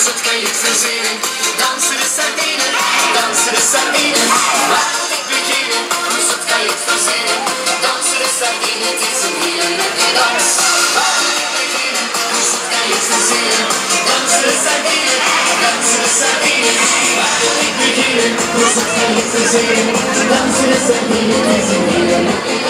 dus wat kan je verzinnen? Dansen de sardine, dansen de ik beginnen, dus wat kan je verzinnen? Dansen de sardine, het is heerlijke dans. Ik beginnen, wat kan je verzinnen? Dansen de dansen de sardine. Laat ik beginnen, wat kan je verzinnen? Dansen de sardine, het is een heerlijke